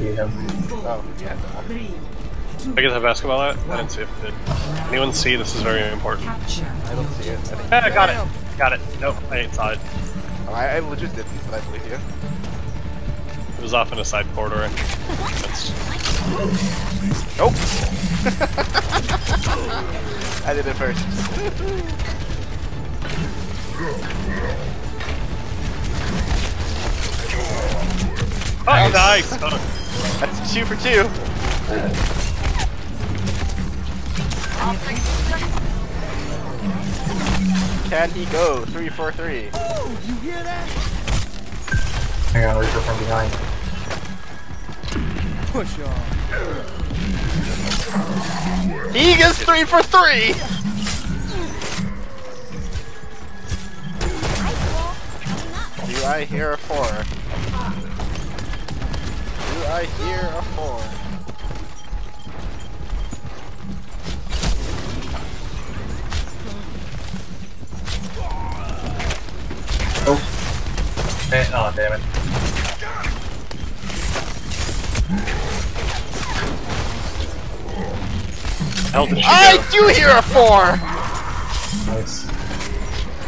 beat him. Oh, yeah. I get the basketball out? I didn't see if it did. Anyone see? This is very important. I don't see it. I think. Yeah, I got it. Got it. Nope, I ain't saw it. Oh, I, I legit didn't, but I believe you. It was off in a side corridor. Nope. I did it first. oh, nice! Oh, That's two for two. Can he go? Three, four, three. Hang on, Reaper from behind. Push on. He gets three for three. Do I hear a four? Do I hear a four? Oh. Eh, oh, damn it. hell did she I do hear a four. Nice.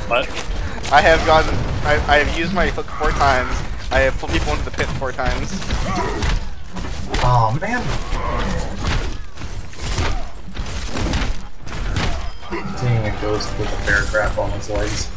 What? I have gone. I, I have used my hook four times. I have pulled people into the pit four times. Oh man. Seeing a ghost with a bear crap on his legs.